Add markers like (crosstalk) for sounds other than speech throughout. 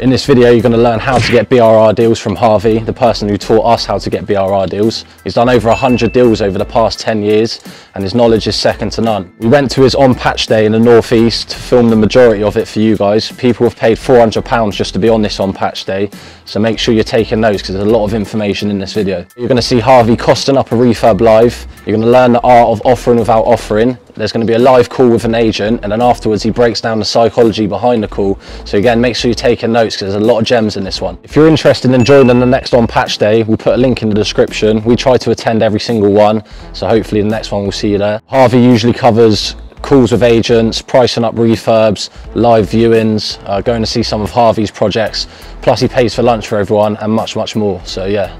In this video, you're going to learn how to get BRR deals from Harvey, the person who taught us how to get BRR deals. He's done over 100 deals over the past 10 years, and his knowledge is second to none. We went to his on patch day in the Northeast, filmed the majority of it for you guys. People have paid £400 just to be on this on patch day, so make sure you're taking notes because there's a lot of information in this video. You're going to see Harvey costing up a refurb live. You're going to learn the art of offering without offering. There's going to be a live call with an agent, and then afterwards he breaks down the psychology behind the call. So again, make sure you're taking notes because there's a lot of gems in this one. If you're interested in joining the next on patch day, we'll put a link in the description. We try to attend every single one, so hopefully the next one we'll see you there. Harvey usually covers calls with agents, pricing up refurbs, live viewings, uh, going to see some of Harvey's projects, plus he pays for lunch for everyone and much, much more. So yeah,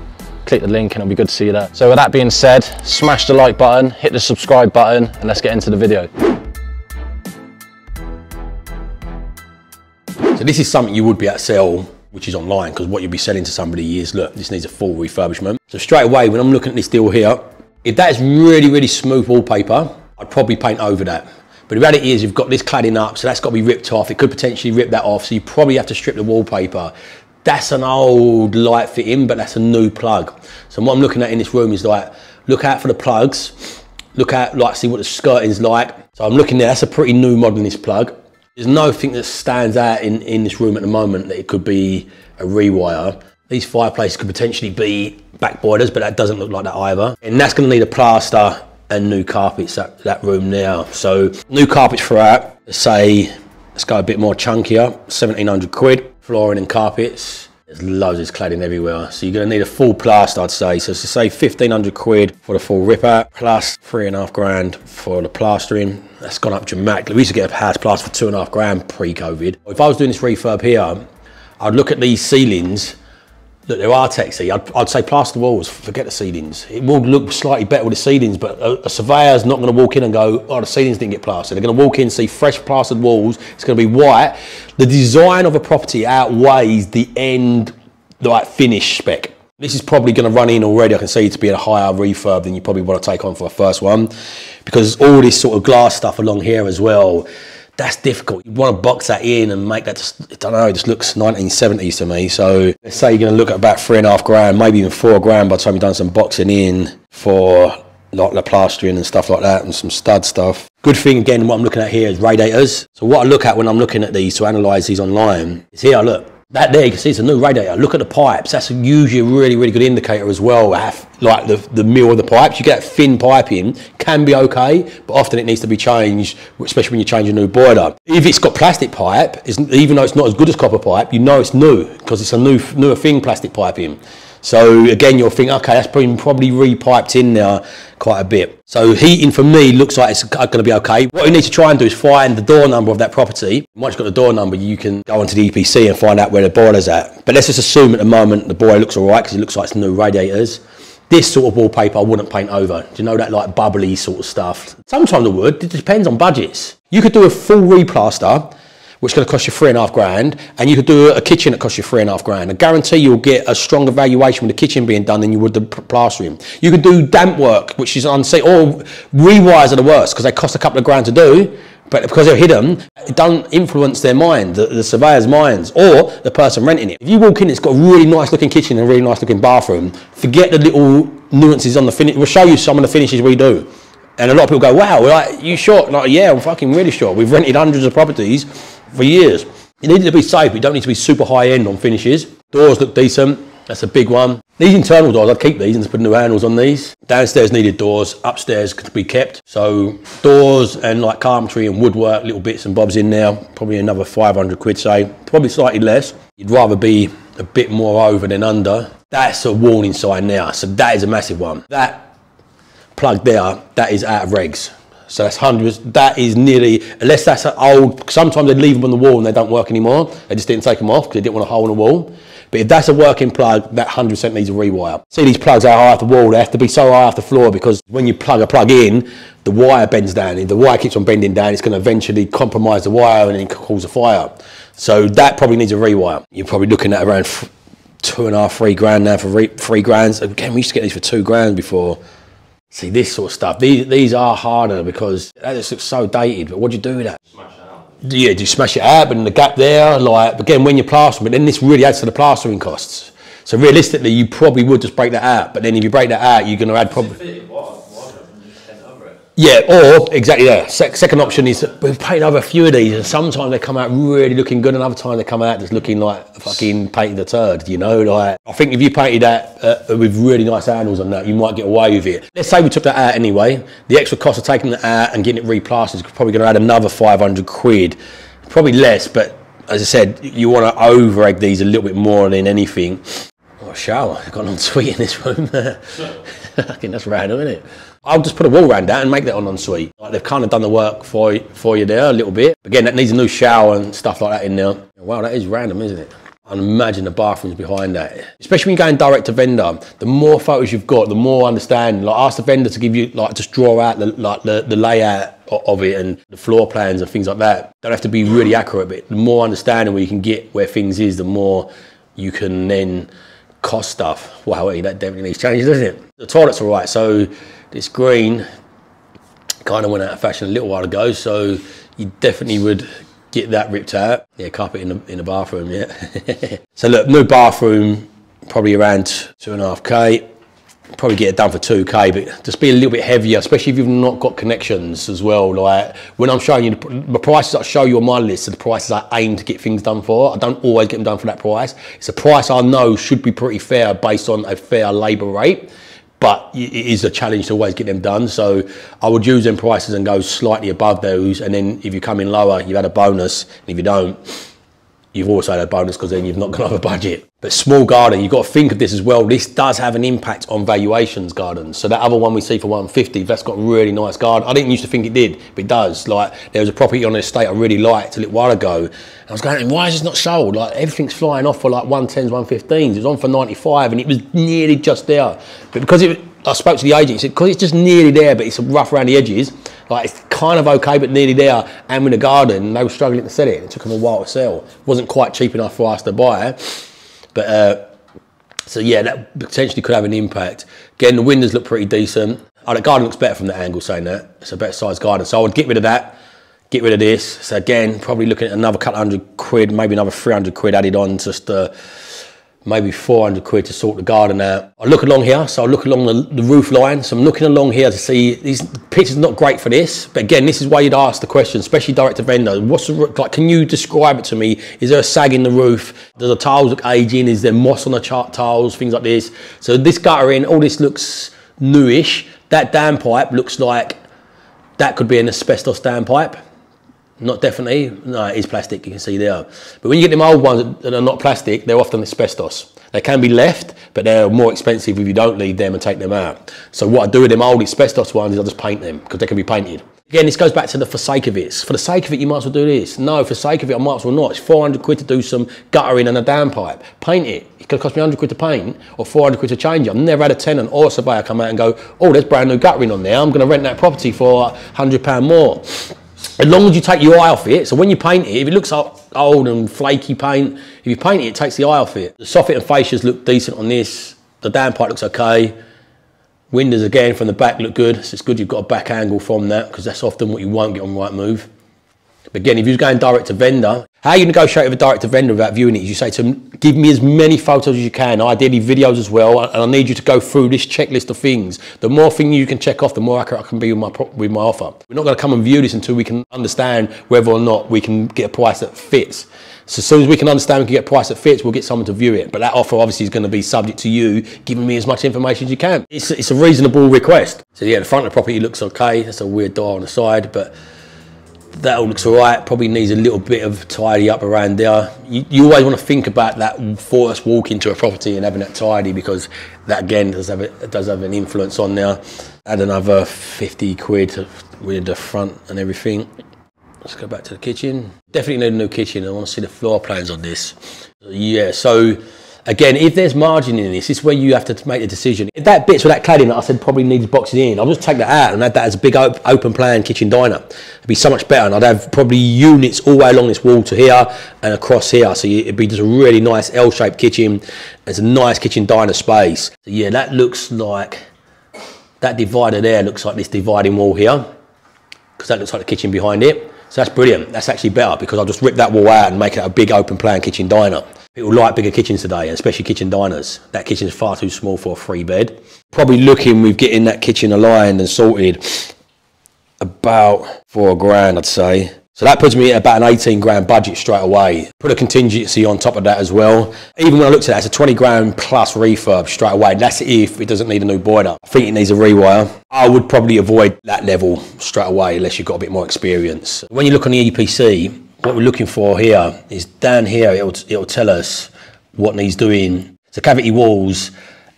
click the link and it'll be good to see you there. So with that being said, smash the like button, hit the subscribe button, and let's get into the video. So this is something you would be to sell, which is online, because what you'll be selling to somebody is, look, this needs a full refurbishment. So straight away, when I'm looking at this deal here, if that is really, really smooth wallpaper, I'd probably paint over that. But the reality is you've got this cladding up, so that's got to be ripped off. It could potentially rip that off, so you probably have to strip the wallpaper. That's an old light fitting, but that's a new plug. So what I'm looking at in this room is like, look out for the plugs, look out, like, see what the skirting's like. So I'm looking there, that's a pretty new modernist plug. There's nothing that stands out in, in this room at the moment that it could be a rewire. These fireplaces could potentially be back boilers, but that doesn't look like that either. And that's gonna need a plaster and new carpets, that, that room now. So new carpets let's say, let's go a bit more chunkier, 1700 quid, flooring and carpets. There's loads of cladding everywhere. So you're gonna need a full plaster, I'd say. So to say 1500 quid for the full rip out, plus three and a half grand for the plastering. That's gone up dramatically. We used to get a house plaster for two and a half grand pre-COVID. If I was doing this refurb here, I'd look at these ceilings Look, there are texy. I'd, I'd say plaster walls, forget the ceilings. It will look slightly better with the ceilings, but a, a surveyor's not going to walk in and go, oh, the ceilings didn't get plastered. They're going to walk in, see fresh plastered walls. It's going to be white. The design of a property outweighs the end, like finish spec. This is probably going to run in already. I can see it to be a higher refurb than you probably want to take on for a first one, because all this sort of glass stuff along here as well that's difficult. You want to box that in and make that, just, I don't know, it just looks 1970s to me. So let's say you're going to look at about three and a half grand, maybe even four grand by the time you've done some boxing in for like the plastering and stuff like that and some stud stuff. Good thing again, what I'm looking at here is radiators. So what I look at when I'm looking at these to analyse these online is here, look, that there, you can see it's a new radiator. Look at the pipes. That's usually a really, really good indicator as well. Like the, the mill of the pipes. You get thin piping, can be okay, but often it needs to be changed, especially when you change a new boiler. If it's got plastic pipe, even though it's not as good as copper pipe, you know it's new because it's a new, newer thing plastic piping. So again, you'll think, okay, that's been probably repiped in there quite a bit. So heating for me looks like it's going to be okay. What you need to try and do is find the door number of that property. Once you've got the door number, you can go onto the EPC and find out where the boiler's at. But let's just assume at the moment the boiler looks all right because it looks like it's new radiators. This sort of wallpaper I wouldn't paint over. Do you know that like bubbly sort of stuff? Sometimes I would. It depends on budgets. You could do a full replaster which is going to cost you three and a half grand, and you could do a kitchen that costs you three and a half grand. I guarantee you'll get a stronger valuation with the kitchen being done than you would the plastering. You could do damp work, which is unsafe, or rewires are the worst because they cost a couple of grand to do, but because they're hidden, it doesn't influence their mind, the, the, surveyor's minds, or the person renting it. If you walk in, it's got a really nice looking kitchen and a really nice looking bathroom. Forget the little nuances on the finish. We'll show you some of the finishes we do. And a lot of people go, wow, like, you sure? Like, yeah, I'm fucking really sure. We've rented hundreds of properties for years. You need to be safe, you don't need to be super high end on finishes. Doors look decent. That's a big one. These internal doors, I'd keep these and just put new handles on these. Downstairs needed doors, upstairs could be kept. So doors and like carpentry and woodwork, little bits and bobs in there, probably another 500 quid say, probably slightly less. You'd rather be a bit more over than under. That's a warning sign now, so that is a massive one. That plug there, that is out of regs. So that's hundreds. That is nearly, unless that's an old, sometimes they leave them on the wall and they don't work anymore. They just didn't take them off because they didn't want a hole in the wall. But if that's a working plug, that 100% needs a rewire. See these plugs are high off the wall, they have to be so high off the floor because when you plug a plug in, the wire bends down. If the wire keeps on bending down, it's going to eventually compromise the wire and then cause a fire. So that probably needs a rewire. You're probably looking at around two and a half, three grand now for three grand. Again, we used to get these for two grand before. See this sort of stuff. These these are harder because that just looks so dated. But what do you do with that? Smash it out. yeah, do you smash it out, but in the gap there, like again when you're plastering, but then this really adds to the plastering costs. So realistically, you probably would just break that out, but then if you break that out, you're going to add probably. Yeah, or exactly that. Se- second option is we've painted over a few of these, and sometimes they come out really looking good, and other times they come out just looking like fucking painted a turd. You know, like I think if you painted that uh, with really nice handles on that, you might get away with it. Let's say we took that out anyway. The extra cost of taking that out and getting it replastered is probably going to add another 500 quid, probably less, but as I said, you want to over egg these a little bit more than anything. Oh, shower. I've got an ensuite in this room. (laughs) I think that's random, isn't it? I'll just put a wall around that and make that an ensuite. Like they've kind of done the work for for you there a little bit. Again, that needs a new shower and stuff like that in there. Wow, that is random, isn't it? I imagine the bathrooms behind that. Especially when you're going direct to vendor, the more photos you've got, the more understanding. Like ask the vendor to give you, like just draw out the like the, the layout of it and the floor plans and things like that. Don't have to be really accurate, but the more understanding where you can get where things is, the more you can then cost stuff. Wow, that definitely needs changes, doesn't it? The toilets are right. So this green kind of went out of fashion a little while ago. So you definitely would get that ripped out. Yeah, carpet in the in the bathroom. Yeah. (laughs) so look, new bathroom, probably around two and a half k probably get it done for 2k but just be a little bit heavier especially if you've not got connections as well like when i'm showing you the, the prices i show you on my list are the prices i aim to get things done for i don't always get them done for that price it's a price i know should be pretty fair based on a fair labor rate but it is a challenge to always get them done. So i would use them prices and go slightly above those. And then if you come in lower you've had a bonus. And if you don't you've also had a bonus because then you've not got a (laughs) budget. But small garden, you've got to think of this as well. This does have an impact on valuations gardens. So that other one we see for 150, that's got a really nice garden. I didn't used to think it did, but it does. Like there was a property on the estate I really liked a little while ago. And I was going, why is this not sold? Like everything's flying off for like 110s, 115s. It was on for 95 and it was nearly just there. But because it, I spoke to the agent, he said, because it's just nearly there, but it's rough around the edges, like it's kind of okay, but nearly there. And in the garden, they were struggling to sell it. It took them a while to sell. It wasn't quite cheap enough for us to buy. it. But uh, so yeah, that potentially could have an impact. Again, the windows look pretty decent. Oh, the garden looks better from that angle, saying that. It's a better sized garden. So I would get rid of that, get rid of this. So again, probably looking at another couple hundred quid, maybe another 300 quid added on just to maybe 400 quid to sort the garden out. I look along here, so I look along the, the, roof line. So I'm looking along here to see, these pictures not great for this, but again, this is why you'd ask the question, especially direct to vendor. What's the, like, can you describe it to me? Is there a sag in the roof? Does the tiles look aging? Is there moss on the chart tiles? Things like this. So this guttering, all this looks newish. That down pipe looks like that could be an asbestos down pipe. Not definitely. No, it is plastic. You can see there. But when you get them old ones that are not plastic, they're often asbestos. They can be left, but they're more expensive if you don't leave them and take them out. So what I do with them old asbestos ones is I just paint them because they can be painted. Again, this goes back to the for sake of it. For the sake of it, you might as well do this. No, for the sake of it, I might as well not. It's 400 quid to do some guttering and a down pipe. Paint it. It could cost me 100 quid to paint or 400 quid to change it. I've never had a tenant or a surveyor come out and go, oh, there's brand new guttering on there. I'm going to rent that property for £100 more as long as you take your eye off it, so when you paint it, if it looks old and flaky paint, if you paint it, it takes the eye off it. The soffit and fascias look decent on this. The down pipe looks okay. Windows again from the back look good. So it's good you've got a back angle from that because that's often what you won't get on Rightmove. But again, if you're going direct to vendor, how you negotiate with a direct to vendor without viewing it is you say to them, give me as many photos as you can, ideally videos as well, and I need you to go through this checklist of things. The more things you can check off, the more accurate I can be with my, with my offer. We're not going to come and view this until we can understand whether or not we can get a price that fits. So as soon as we can understand we can get a price that fits, we'll get someone to view it. But that offer obviously is going to be subject to you giving me as much information as you can. It's, it's a reasonable request. So yeah, the front of the property looks okay. That's a weird door on the side, but that all looks all right. Probably needs a little bit of tidy up around there. You, you always want to think about that first walk into a property and having that tidy because that again does have a, does have an influence on there. Add another 50 quid with the front and everything. Let's go back to the kitchen. Definitely need a new kitchen. I want to see the floor plans on this. Yeah, so Again, if there's margin in this, it's where you have to make the decision. If that bits with that cladding that I said probably needs boxing in, I'll just take that out and add that as a big op open plan kitchen diner. It'd be so much better and I'd have probably units all the way along this wall to here and across here. So it'd be just a really nice L-shaped kitchen. It's a nice kitchen diner space. So yeah, that looks like, that divider there looks like this dividing wall here because that looks like the kitchen behind it. So that's brilliant. That's actually better because I'll just rip that wall out and make it a big open plan kitchen diner. People like bigger kitchens today, especially kitchen diners. That kitchen is far too small for a three bed. Probably looking with getting that kitchen aligned and sorted about four grand, I'd say. So that puts me at about an 18 grand budget straight away. Put a contingency on top of that as well. Even when I looked at that, it's a 20 grand plus refurb straight away. That's if it doesn't need a new boiler. I think it needs a rewire. I would probably avoid that level straight away unless you've got a bit more experience. When you look on the EPC, what we're looking for here is down here, it'll, it'll tell us what needs doing. So cavity walls,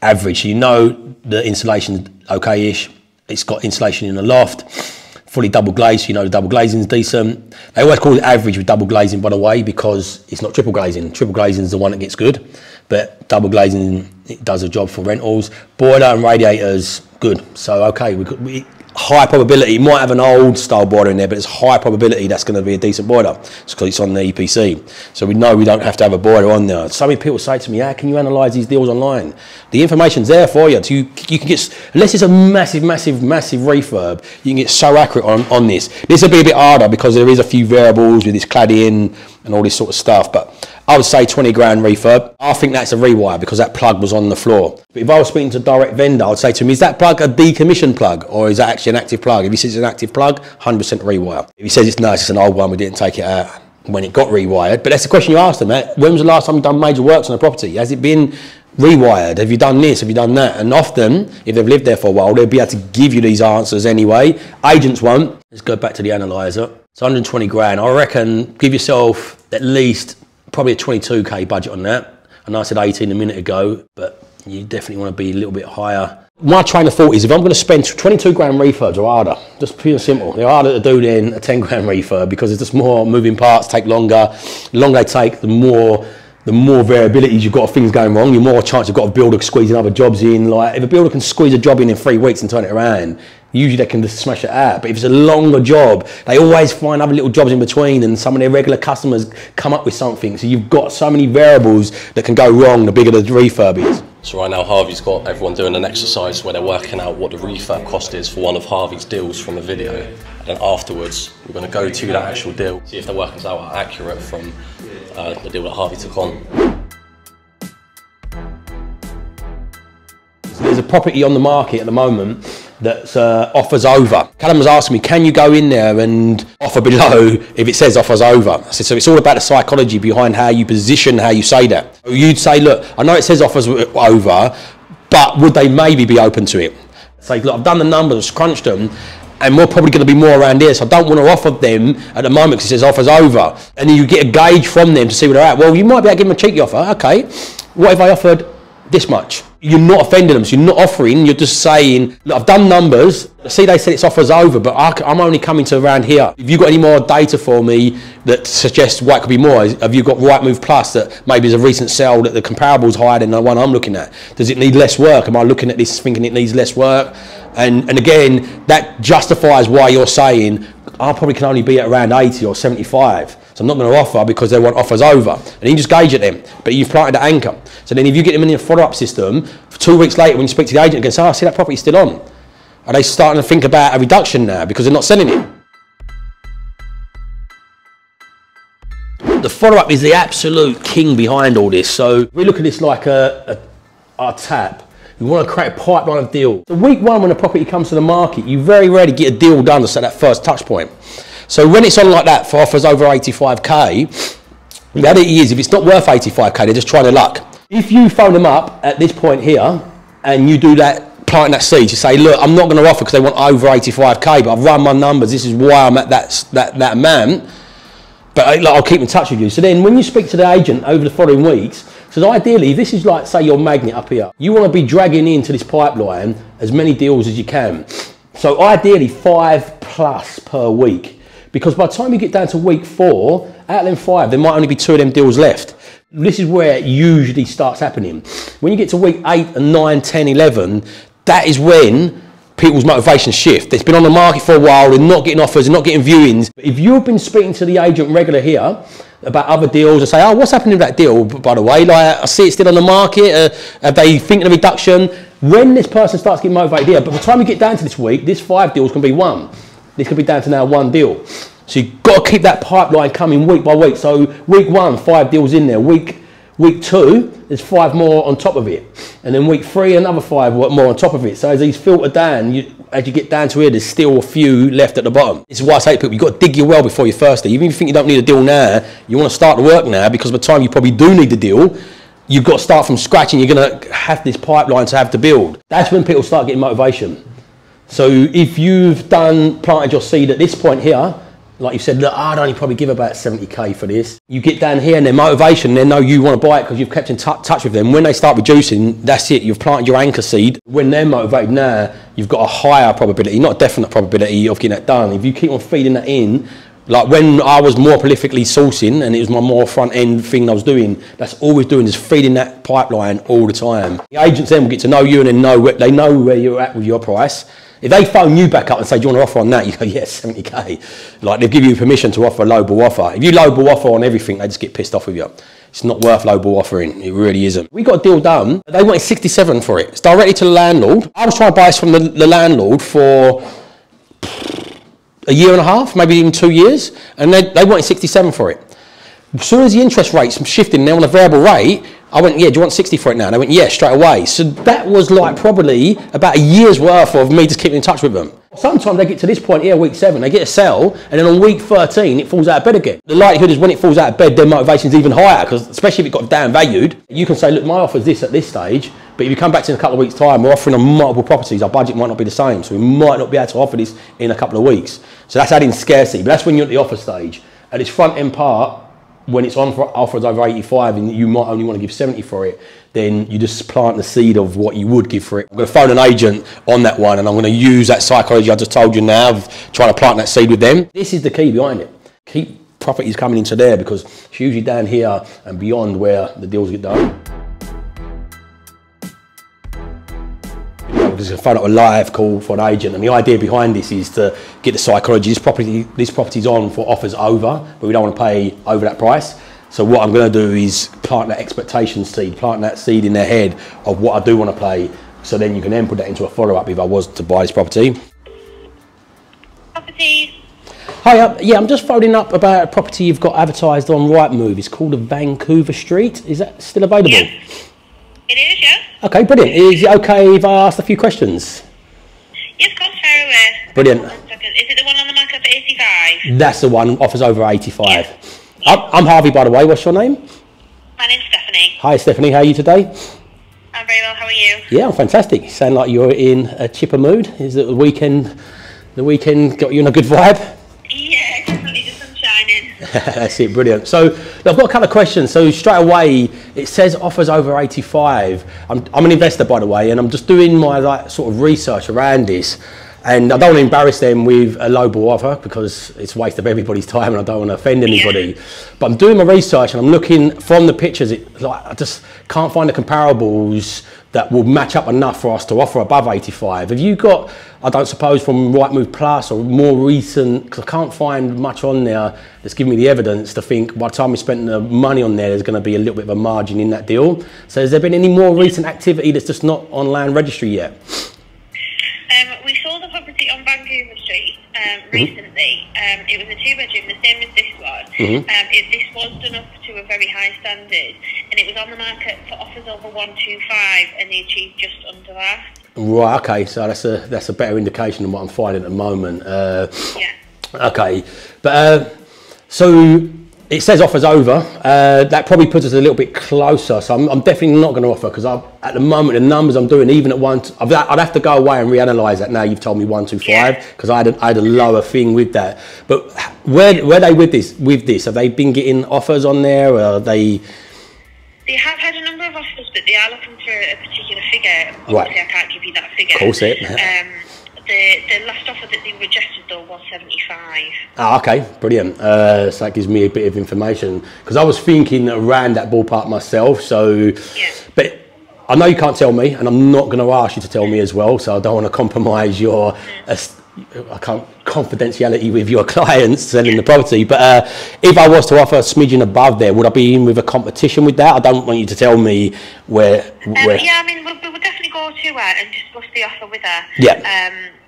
average. You know the insulation okay-ish. It's got insulation in the loft fully double glazed, you know the double glazing is decent. They always call it average with double glazing, by the way, because it's not triple glazing. Triple glazing is the one that gets good, but double glazing it does a job for rentals. Boiler and radiators, good. So okay, we, could, we high probability. It might have an old style boiler in there, but it's high probability that's going to be a decent boiler because it's on the EPC. So we know we don't have to have a boiler on there. So many people say to me, "How can you analyse these deals online?" The information's there for you. To, you, you can get unless it's a massive, massive, massive refurb, you can get so accurate on, on this. This will be a bit harder because there is a few variables with this cladding and all this sort of stuff, but I would say 20 grand refurb. I think that's a rewire because that plug was on the floor. But if I was speaking to a direct vendor, I'd say to him, is that plug a decommissioned plug or is that actually an active plug? If he says it's an active plug, 100% rewire. If he says it's no, it's an old one, we didn't take it out when it got rewired. But that's the question you asked them, eh? When was the last time you done major works on a property? Has it been rewired? Have you done this? Have you done that? And often, if they've lived there for a while, they'll be able to give you these answers anyway. Agents won't. Let's go back to the analyzer. It's 120 grand. I reckon give yourself at least probably a 22k budget on that. I know I said 18 a minute ago, but you definitely want to be a little bit higher. My train of thought is if I'm going to spend 22 grand refurbs are harder, just pure and simple. They're harder to do than a 10 grand refurb because there's just more moving parts, take longer. The longer they take, the more the more variabilities you've got of things going wrong, the more chance you've got of a builder squeezing other jobs in. Like if a builder can squeeze a job in in three weeks and turn it around, usually they can just smash it out. But if it's a longer job, they always find other little jobs in between, and some of their regular customers come up with something. So you've got so many variables that can go wrong the bigger the refurb is. So right now Harvey's got everyone doing an exercise where they're working out what the refurb cost is for one of Harvey's deals from the video. And then afterwards, we're going to go to that actual deal, see if the workings out are accurate from uh, the deal that Harvey took on. There's a property on the market at the moment that uh, offers over. Callum was asking me, can you go in there and offer below if it says offers over? I said, so it's all about the psychology behind how you position, how you say that. You'd say, look, I know it says offers over, but would they maybe be open to it? Say, look, I've done the numbers, crunched them, and we're probably going to be more around here. So I don't want to offer them at the moment because it says offers over. And then you get a gauge from them to see where they're at. Well, you might be able to give them a cheeky offer. Okay, what if I offered this much? you're not offending them. So you're not offering. You're just saying, look, I've done numbers. See, they said it's offers over, but I, am only coming to around here. Have you got any more data for me that suggests what could be more? Have you got Rightmove Plus that maybe is a recent sell that the comparable's higher than the one I'm looking at? Does it need less work? Am I looking at this thinking it needs less work? And and again, that justifies why you're saying I probably can only be at around 80 or 75. So I'm not going to offer because they want offers over. And you just gauge at them. But you've planted an anchor. So then if you get them in a follow-up system, two weeks later when you speak to the agent again, say, oh, I see that property's still on. Are they starting to think about a reduction now because they're not selling it? The follow-up is the absolute king behind all this. So we look at this like a, a, a tap. You want to create a pipeline of deals. So week one, when a property comes to the market, you very rarely get a deal done to set that first touch point. So when it's on like that for offers over 85k, the reality is if it's not worth 85k, they're just trying to luck. If you phone them up at this point here and you do that, planting that seed, you say, look, I'm not going to offer because they want over 85k, but I've run my numbers. This is why I'm at that that that amount. But I, like, I'll keep in touch with you. So then when you speak to the agent over the following weeks, so ideally, this is like, say, your magnet up here. You want to be dragging into this pipeline as many deals as you can. So ideally, five plus per week. Because by the time you get down to week four, out of them five, there might only be two of them deals left. This is where it usually starts happening. When you get to week eight and nine, 10, 11, that is when people's motivation shift. It's been on the market for a while, they're not getting offers, they're not getting viewings. If you've been speaking to the agent regular here about other deals and say, oh, what's happening with that deal, by the way? Like, I see it's still on the market. Uh, are they thinking of reduction? When this person starts getting motivated here, but by the time you get down to this week, this five deals can be one. This could be down to now one deal. So you've got to keep that pipeline coming week by week. So week one, five deals in there. Week week two, there's five more on top of it, and then week three, another five more on top of it. So as these filter down, you, as you get down to here, there's still a few left at the bottom. This is why I say people, you've got to dig your well before you're thirsty. Even if you think you don't need a deal now, you want to start the work now because by the time you probably do need the deal, you've got to start from scratch and you're going to have this pipeline to have to build. That's when people start getting motivation. So if you've done planted your seed at this point here, like you said, look, I'd only probably give about 70k for this. You get down here and their motivation, they know you want to buy it because you've kept in touch with them. When they start reducing, that's it. You've planted your anchor seed. When they're motivated now, you've got a higher probability, not a definite probability of getting that done. If you keep on feeding that in, like when I was more prolifically sourcing and it was my more front end thing I was doing, that's always doing is feeding that pipeline all the time. The agents then will get to know you and then know where, they know where you're at with your price if they phone you back up and say, do you want to offer on that? (laughs) You go, yes, 70k. Like, they give you permission to offer a lowball offer. If you lowball offer on everything, they just get pissed off with you. It's not worth lowball offering. It really isn't. We got a deal done. They wanted 67 for it. It's directly to the landlord. I was trying to buy this from the, the landlord for a year and a half, maybe even two years, and they, they wanted 67 for it. As soon as the interest rates shifted they're on a variable rate, I went, yeah, do you want 60 for it now? And they went, yeah, straight away. So that was like probably about a year's worth of me just keeping in touch with them. Sometimes they get to this point here, week seven, they get a sell, and then on week 13, it falls out of bed again. The likelihood is when it falls out of bed, their motivation is even higher, because especially if it got down valued, you can say, look, my offer is this at this stage, but if you come back to in a couple of weeks' time, we're offering on multiple properties, our budget might not be the same, so we might not be able to offer this in a couple of weeks. So that's adding scarcity, but that's when you're at the offer stage. At this front end part, when it's on for offers over 85 and you might only want to give 70 for it, then you just plant the seed of what you would give for it. I'm going to phone an agent on that one and I'm going to use that psychology I just told you now of trying to plant that seed with them. This is the key behind it. Keep properties coming into there because it's usually down here and beyond where the deals get done. Just phone up a live call for an agent. And the idea behind this is to get the psychology. This property, this property's on for offers over, but we don't want to pay over that price. So what I'm going to do is plant that expectation seed, plant that seed in their head of what I do want to pay. So then you can then put that into a follow up if I was to buy this property. Properties. Hi, uh, yeah, I'm just phoning up about a property you've got advertised on Rightmove. It's called a Vancouver Street. Is that still available? Yeah. It is, yeah. Okay, brilliant. Is it okay if I ask a few questions? Yes, of course, fair away. Brilliant. One second. Is it the one on the market for 85? That's the one, offers over 85. Yeah. I'm, I'm Harvey, by the way. What's your name? My name's Stephanie. Hi, Stephanie. How are you today? I'm very well, how are you? Yeah, I'm fantastic. You sound like you're in a chipper mood. Is it the weekend? The weekend got you in a good vibe? Yeah, definitely, the sun's shining. (laughs) That's it, brilliant. So I've got a couple of questions. So straight away, it says offers over 85. I'm, I'm an investor, by the way, and I'm just doing my like sort of research around this. And I don't want to embarrass them with a lowball offer because it's a waste of everybody's time and I don't want to offend anybody. But I'm doing my research and I'm looking from the pictures. It, like, I just can't find the comparables that will match up enough for us to offer above 85. Have you got, I don't suppose, from Rightmove Plus or more recent, because I can't find much on there that's giving me the evidence to think by the time we spent the money on there, there's going to be a little bit of a margin in that deal. So has there been any more recent activity that's just not on land registry yet? Um, we saw the property on Vancouver Street um, Mm-hmm. recently. Um, it was a two bedroom, the same as this one. Mm-hmm. Um, it, this was done up to a very high standard, and it was on the market for offers over 125, and they achieved just under that. Right, okay, so that's a, that's a better indication than what I'm finding at the moment. Uh, Yeah. Okay, but uh, so it says offers over. Uh, that probably puts us a little bit closer. So I'm, I'm definitely not going to offer because at the moment the numbers I'm doing, even at one, I've, I'd have to go away and reanalyze that. Now you've told me one two five because I had a, I had a lower thing with that. But where where they with this with this? Have they been getting offers on there? Or are they? They have had a number of offers, but they are looking for a particular figure. Obviously, Right. I can't give you that figure. Of course, it. Um, the, the last offer that they rejected, though, was 75. Ah, okay, brilliant. Uh, so that gives me a bit of information because I was thinking around that ballpark myself. So, Yeah. but I know you can't tell me, and I'm not going to ask you to tell me as well. So I don't want to compromise your uh, I can't confidentiality with your (laughs) clients selling the property. But uh, if I was to offer a smidgen above there, would I be in with a competition with that? I don't want you to tell me where Um, where. yeah, I mean, we, we would definitely go to her and discuss the offer with her. Yeah. Um,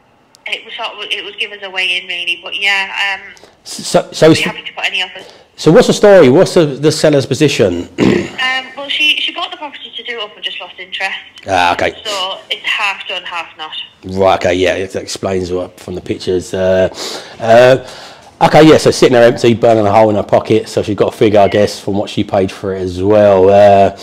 it was sort of, it would give us a way in really. But yeah, um, So, so, happy to put any offers. so what's the story? What's the, the seller's position? (clears throat) Um, well, she she bought the property to do up and just lost interest. ah, okay. So it's half done, half not. Right, okay, yeah, it explains what from the pictures. Uh, uh, okay, yeah, so sitting there empty, burning a hole in her pocket, so she's got a figure, I guess, from what she paid for it as well. Uh,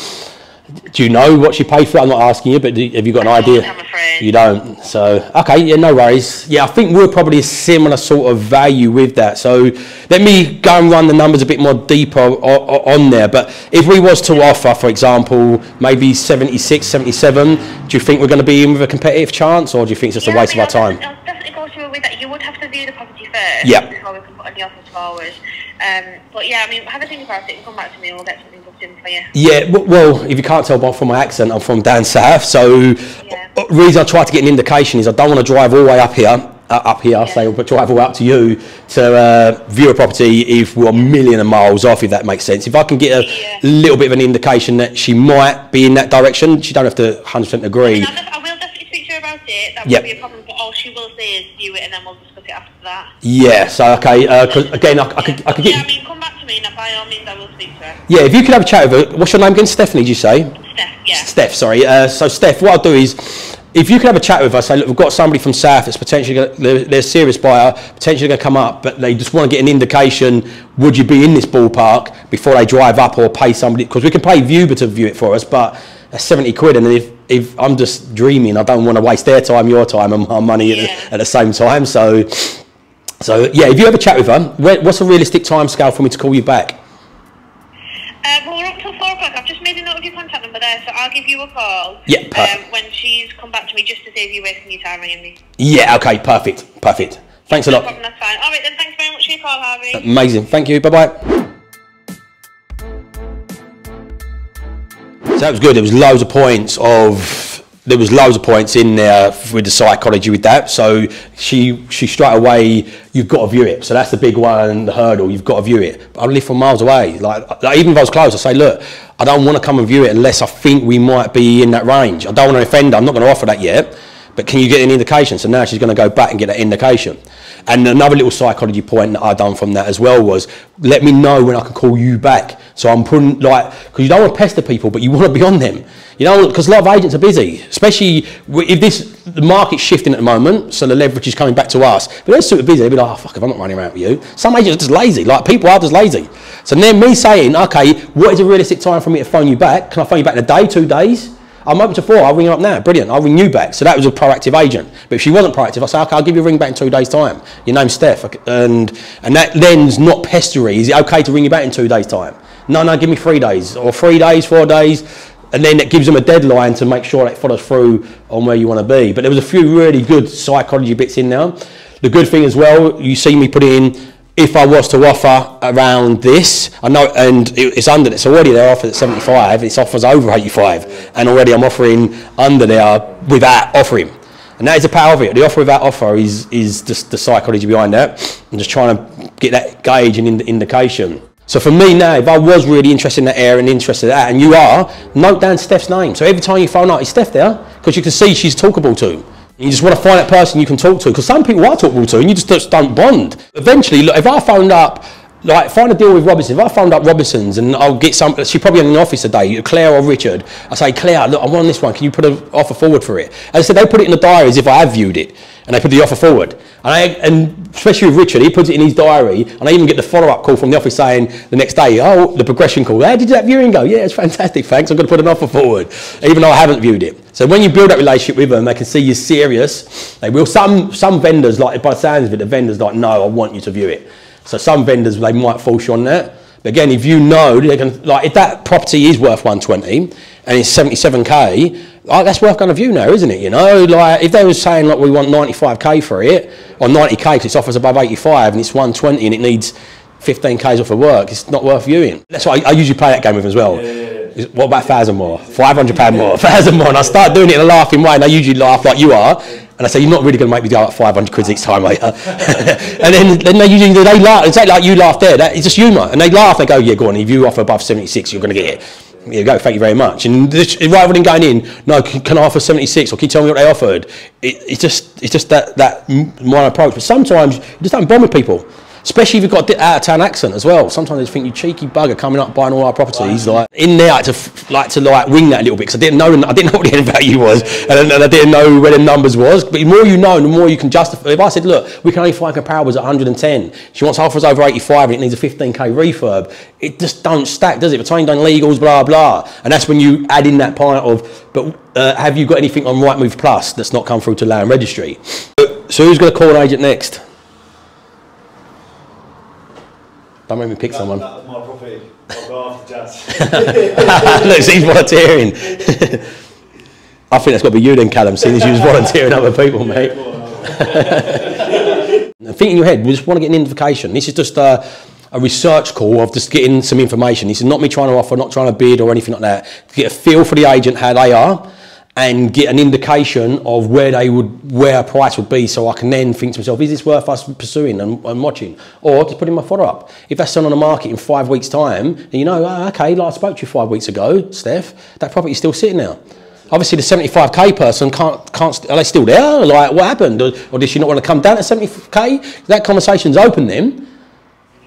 do you know what she paid for it? I'm not asking you, but do, have you got an idea? I'm afraid. You don't. So, okay, yeah, no worries. Yeah, I think we're probably a similar sort of value with that. So, let me go and run the numbers a bit more deeper on there. But if we was to offer, for example, maybe 76, 77, do you think we're going to be in with a competitive chance, or do you think it's just a waste of our time? I'll definitely- go through with that. You would have to view the property first Yep. before we can put any offers forward. Um, but yeah, I mean, have a think about it and come back to me and we'll get something booked in for you. Yeah, well, if you can't tell by from my accent, I'm from down south. So, Yeah. uh, reason I try to get an indication is I don't want to drive all the way up here, uh, up here, say, but drive all the way up to you to uh, view a property if we're a million of miles off, if that makes sense. If I can get a Yeah. little bit of an indication that she might be in that direction, she don't have to 100% agree. I'll def- I will definitely speak to her about it. That Yep. won't be a problem. But all she will say is view it and then we'll discuss it after that. Yeah, so okay, because again, I, I could, I could yeah. I mean, come back to me and by all means I will speak to her. Yeah, if you could have a chat with her. What's your name again? Stephanie, did you say? Steph, yeah. Steph, sorry. Uh, so, Steph, what I'll do is, if you could have a chat with us, say, look, we've got somebody from South that's potentially gonna, they're, they're a serious buyer, potentially going to come up, but they just want to get an indication, would you be in this ballpark before they drive up or pay somebody? Because we can pay Vuber to view it for us, but that's 70 quid. And if, if I'm just dreaming, I don't want to waste their time, your time, and my money Yeah. at, the, at the same time. So, so yeah, if you have a chat with her, what's a realistic time scale for me to call you back? Uh, well, we're up till four o'clock. I've just made a note of your contact number there, so I'll give you a call. Yeah, perfect. Um, when she's come back to me, just to save you wasting your time ringing me. Yeah, okay, perfect, perfect. Thanks a No lot. problem, that's fine. All right then, thanks very much for your call, Harvey. Amazing. Thank you. Bye bye. So that was good. There was loads of points of there was loads of points in there with the psychology with that. So she she straight away you've got to view it. So that's the big one, the hurdle. You've got to view it. But I live from miles away. Like, like even if I was close, I say, look, I don't want to come and view it unless I think we might be in that range. I don't want to offend. I'm not going to offer that yet. But can you get an indication? So now she's going to go back and get that indication. And another little psychology point that I done from that as well was let me know when I can call you back. So I'm putting like because you don't want to pester people, but you want to be on them. You know, because a lot of agents are busy, especially if this the market's shifting at the moment, so the leverage is coming back to us. But they're super busy. They'll be like, oh fuck, if I'm not running around with you. Some agents are just lazy. Like people are just lazy. So then me saying, okay, what is a realistic time for me to phone you back? Can I phone you back in a day, two days? I'm open to four. I'll ring you up now. Brilliant. I'll ring you back. So that was a proactive agent. But if she wasn't proactive, I say, okay, I'll give you a ring back in two days' time. Your name's Steph. And and that then's not pestery. Is it okay to ring you back in two days' time? No, no, give me three days or three days, four days. And then it gives them a deadline to make sure it follows through on where you want to be. But there was a few really good psychology bits in there. The good thing as well, you see me put in if I was to offer around this, I know, and it's under, it's already they're offered at 75, it's offers over 85, and already I'm offering under there without offering. And that is the power of it. The offer without offer is, is just the psychology behind that. I'm just trying to get that gauge and ind- indication. So for me now, if I was really interested in that area and interested in that, and you are, note down Steph's name. So every time you phone up, is Steph there? Because you can see she's talkable to. You just want to find that person you can talk to because some people are talkable to and you just, don't bond. Eventually, look, if I phoned up, like find a deal with Robinson, if I phoned up Robinson's and I'll get some, she's probably in the office today, Claire or Richard, I say, Claire, look, I want this one, can you put an offer forward for it? And said, they put it in the diary as if I have viewed it and they put the offer forward. And, I, and especially with Richard, he puts it in his diary and I even get the follow-up call from the office saying the next day, oh, the progression call, how did that viewing go? Yeah, it's fantastic, thanks, I'm going to put an offer forward, even though I haven't viewed it. So when you build that relationship with them, they can see you're serious. They will. Some some vendors, like by the sounds of it, the vendors like, no, I want you to view it. So some vendors they might fall short on that. But again, if you know they can, like, if that property is worth 120 and it's 77k, like, that's worth going to view now, isn't it? You know, like if they were saying like we want 95k for it or 90k because it's offers above 85 and it's 120 and it needs 15k's off of work, it's not worth viewing. That's why I, I usually play that game with them as well. Is- What about a thousand more? Five hundred pound more? (laughs) A thousand more? And I start doing it in a laughing way, and I usually laugh like you are. And I say, you're not really going to make me go up 500 quid each time, you? (laughs) and then, then they they laugh. It's like you laugh there. That, it's just humour. And they laugh. They go, yeah, go on. If you offer above 76, you're going to get it. You go, thank you very much. And this, rather than going in, no, can, can I offer 76 or can you tell me what they offered? It, it's just it's just that, that my approach. But sometimes you just don't bomb with people. Especially if you've got a out of town accent as well. Sometimes they think you cheeky bugger coming up buying all our properties. Like in there, I had to like to like wing that a little bit because I didn't know I didn't know what the end value was and, and I didn't know where the numbers was. But the more you know, the more you can justify. If I said, look, we can only find comparables at 110. She wants offers over 85 and it needs a 15k refurb. It just don't stack, does it? Between done legals, blah blah, and that's when you add in that part of. But uh, have you got anything on Rightmove Plus that's not come through to Land Registry? So who's going to call an agent next? Don't make me pick someone. That my property. I'll (laughs) go after Jazz. Look, he's volunteering. (laughs) I think that's got to be you then, Callum, seeing as you was volunteering other people, mate. (laughs) Think in your head, we just want to get an identification. This is just a, a research call of just getting some information. This is not me trying to offer, not trying to bid or anything like that. To get a feel for the agent, how they are, and get an indication of where they would, where a price would be, so I can then think to myself, is this worth us pursuing and, and watching, or just putting my fodder up? If that's selling on the market in five weeks' time, you know, oh, okay, like I spoke to you five weeks ago, Steph, that property's still sitting there. Obviously, the 75k person can't, can't, are they still there? Like, what happened? Or, or did she not want to come down to 70k? That conversation's open then,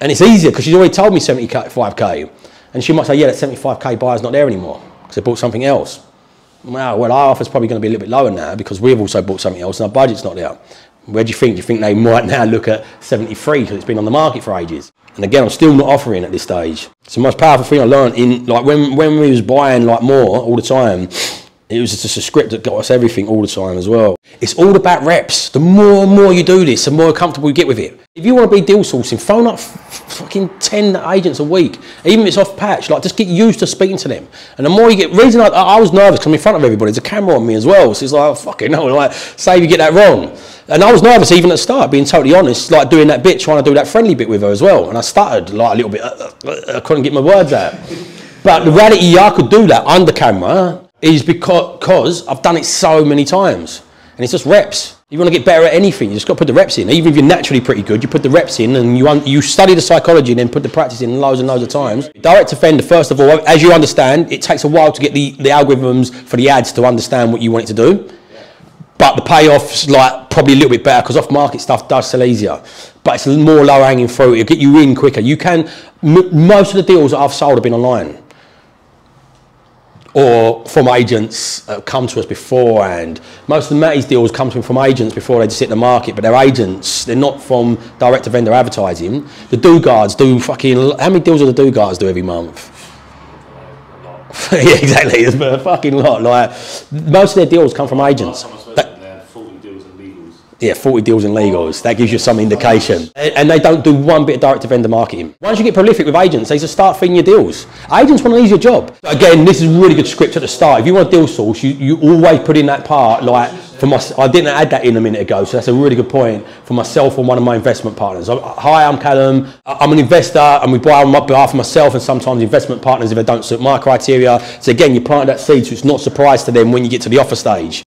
and it's easier because she's already told me 75k. And she might say, yeah, that 75k buyer's not there anymore because they bought something else. Wow, well, our offer's probably going to be a little bit lower now because we've also bought something else and our budget's not there. Where do you think? Do you think they might now look at 73 because it's been on the market for ages? And again, I'm still not offering at this stage. It's the most powerful thing I learned in, like, when, when we was buying, like, more all the time, it was just a script that got us everything all the time as well. It's all about reps. The more and more you do this, the more comfortable you get with it. If you want to be deal sourcing, phone up fucking 10 agents a week. Even if it's off patch, like just get used to speaking to them. And the more you get, reason I, I was nervous because I'm in front of everybody, there's a camera on me as well. So it's like, oh, fucking no, like, say you get that wrong. And I was nervous even at the start, being totally honest, like doing that bit, trying to do that friendly bit with her as well. And I stuttered like a little bit, uh, uh, I couldn't get my words out. But the reality, I could do that under camera is because, I've done it so many times. And it's just reps. You want to get better at anything, you just got to put the reps in. Even if you're naturally pretty good, you put the reps in and you, you study the psychology and then put the practice in loads and loads of times. Direct offender, first of all, as you understand, it takes a while to get the, the algorithms for the ads to understand what you want it to do. But the payoff's like probably a little bit better because off market stuff does sell easier. But it's more low hanging fruit. It'll get you in quicker. You can, most of the deals that I've sold have been online or from agents uh, come to us beforehand. Most of the Matty's deals come to me from agents before they just hit the market, but they're agents. They're not from direct to vendor advertising. The do guards do fucking. How many deals do the do guards do every month? (laughs) yeah, exactly. It's a fucking lot. Like most of their deals come from agents. That- they had 40 deals and legals. Yeah, 40 deals in legals. That gives you some indication. And they don't do one bit of direct to vendor marketing. Once you get prolific with agents, they just start feeding your deals. Agents want an easier job. Again, this is really good script at the start. If you want deal source, you, you always put in that part like for my, I didn't add that in a minute ago, so that's a really good point for myself and one of my investment partners. I- Hi, I'm Callum. I'm an investor, and we buy on behalf of myself and sometimes investment partners if they don't suit my criteria. So again, you plant that seed, so it's not a surprise to them when you get to the offer stage.